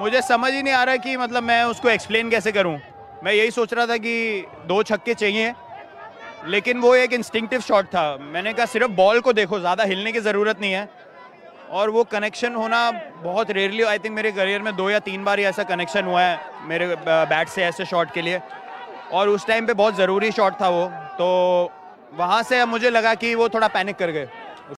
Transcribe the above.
मुझे समझ ही नहीं आ रहा कि मतलब मैं उसको एक्सप्लेन कैसे करूँ? मैं यही सोच रहा था कि दो छक्के चाहिए, लेकिन वो एक इंस्टिंक्टिव शॉट था। मैंने कहा, सिर्फ़ बॉल को देखो, ज़्यादा हिलने की ज़रूरत नहीं है। और वो कनेक्शन होना बहुत रेयरली आई थिंक मेरे करियर में दो या तीन बार ही ऐसा कनेक्शन हुआ है मेरे बैट से ऐसे शॉट के लिए। और उस टाइम पे बहुत ज़रूरी शॉट था वो तो वहाँ से मुझे लगा कि वो थोड़ा पैनिक कर गए।